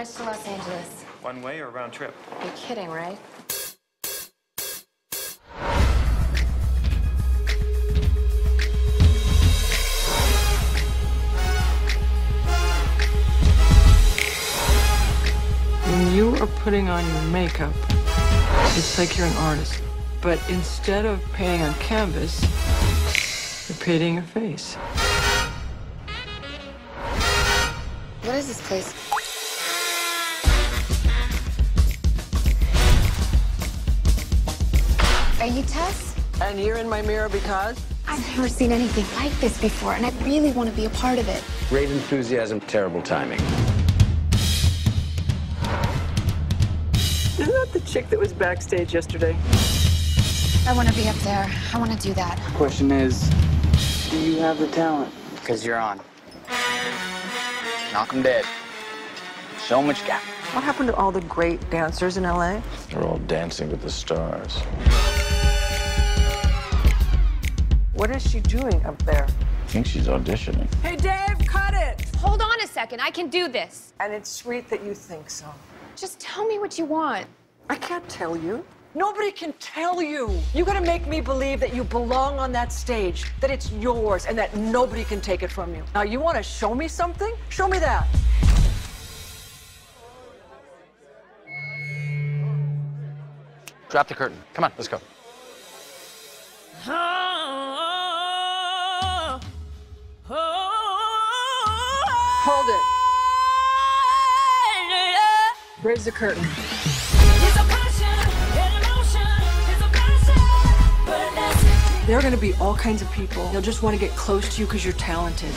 much to Los Angeles? One way or round trip? You're kidding, right? When you are putting on your makeup, it's like you're an artist. But instead of painting on canvas, you're painting a face. What is this place? Are you Tess? And you're in my mirror because? I've never seen anything like this before, and I really want to be a part of it. Great enthusiasm, terrible timing. Isn't that the chick that was backstage yesterday? I want to be up there. I want to do that. Question is, do you have the talent? Because you're on. Knock 'em dead. So much gap. What happened to all the great dancers in LA? They're all dancing with the stars. What is she doing up there? I think she's auditioning. Hey, Dave, cut it! Hold on a second. I can do this. And it's sweet that you think so. Just tell me what you want. I can't tell you. Nobody can tell you. You gotta make me believe that you belong on that stage, that it's yours, and that nobody can take it from you. Now, you wanna show me something? Show me that. Drop the curtain. Come on, let's go. Hold it. Raise the curtain. There are gonna be all kinds of people. They'll just wanna get close to you because you're talented.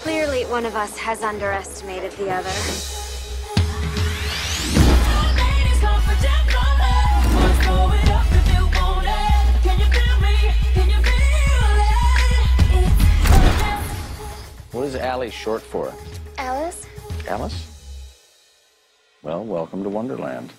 Clearly, one of us has underestimated the other. Is Allie short for? Alice? Alice? Well, welcome to Wonderland.